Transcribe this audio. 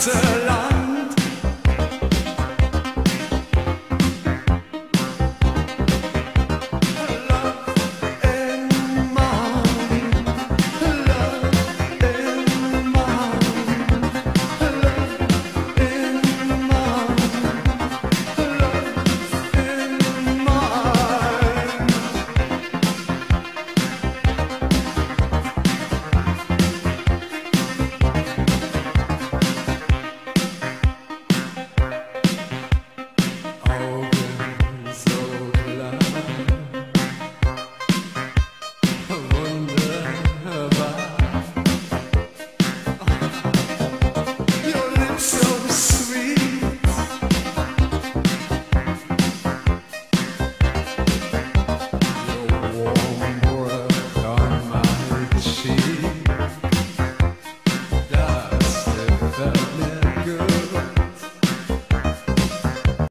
to love.